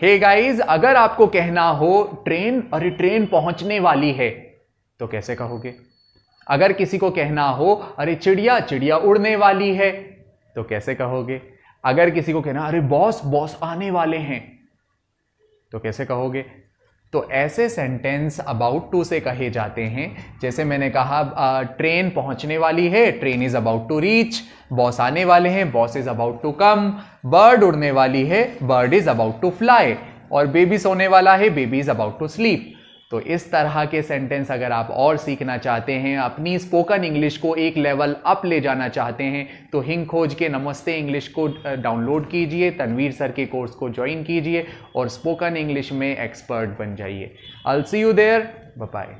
हे hey guys अगर आपको कहना हो ट्रेन अरे ट्रेन पहुँचने वाली है तो कैसे कहोगे? अगर किसी को कहना हो, अरे चिड़िया चिड़िया उड़ने वाली है तो कैसे कहोगे? अगर किसी को कहना, अरे बॉस बॉस आने वाले हैं तो कैसे कहोगे? तो ऐसे सेंटेंस अबाउट टू से कहे जाते हैं। जैसे मैंने कहा ट्रेन पहुँचने वाली है train is about to reach boss आने वाले हैं boss is about to come bird उड़ने वाली है bird is about to fly और बेबी सोने वाला है baby is about to sleep तो इस तरह के सेंटेंस अगर आप और सीखना चाहते हैं, अपनी स्पोकन इंग्लिश को एक लेवल अप ले जाना चाहते हैं तो हिंग खोज के नमस्ते इंग्लिश को डाउनलोड कीजिए तनवीर सर के कोर्स को ज्वाइन कीजिए और स्पोकन इंग्लिश में एक्सपर्ट बन जाइए। I'll see you there bye